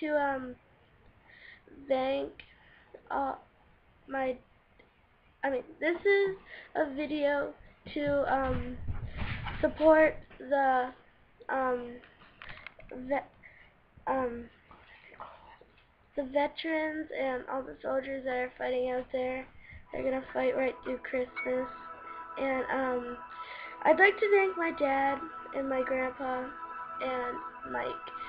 to um thank uh my I mean this is a video to um support the um vet um the veterans and all the soldiers that are fighting out there. They're gonna fight right through Christmas. And um I'd like to thank my dad and my grandpa and Mike.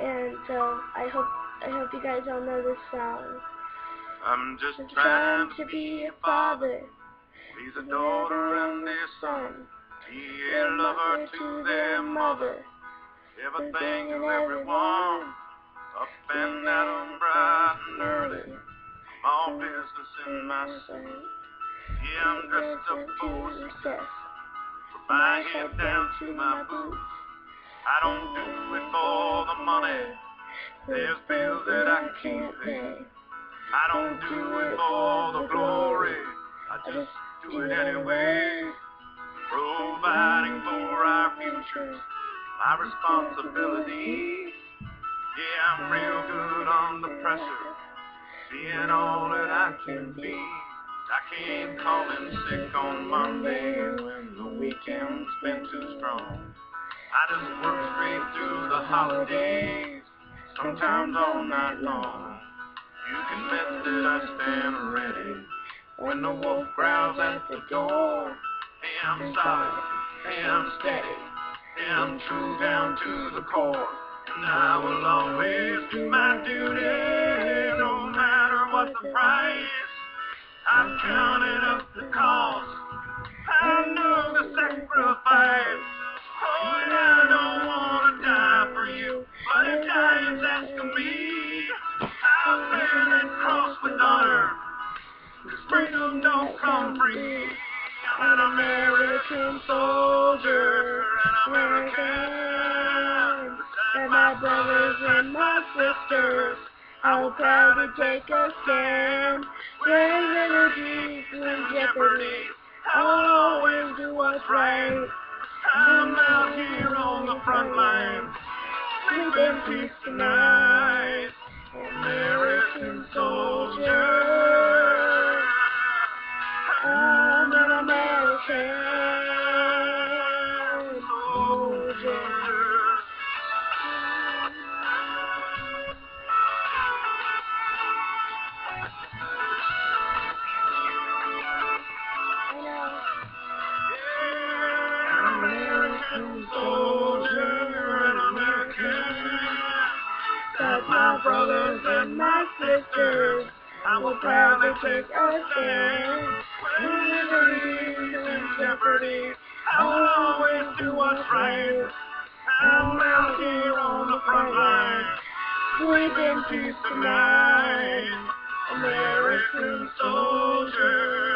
And so I hope I hope you guys all know this song. I'm just trying to be a father. He's a daughter and a son. Be a lover to their mother. Everything and everyone. Up and down bright and early. All business in my sight. Yeah, I'm dressed up for success. From my head down to my boots. I don't do it for the money. There's bills that I can't pay. I don't do it for the glory. I just do it anyway. Providing for our future. My responsibility. Yeah, I'm real good on the pressure. Being all that I can be. I can't call in sick on Monday when the weekend's been too strong. I just work straight through the holidays, sometimes all night long. You can bet that I stand ready when the wolf growls at the door. Hey, I'm solid, hey, I'm steady, hey, I'm true down to the core. And I will always don't come free. I'm an American soldier, an American. And my brothers and my sisters, I will proudly take a stand. Where liberty's in jeopardy, I'll always do what's right. I'm out here on the front lines, sleep in peace tonight. Got my brothers and my sisters. I will proudly take a stand. When liberty's in jeopardy, I will always do what's right. I'm out here on the front line, sleep in peace tonight. American soldier.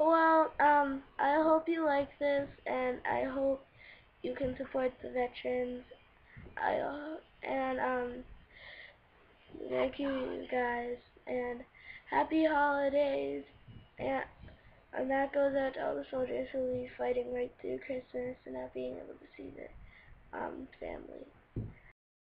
Well, um, I hope you like this, and I hope you can support the veterans. I and um, thank you guys, and happy holidays, and and that goes out to all the soldiers who will be fighting right through Christmas and not being able to see their um family.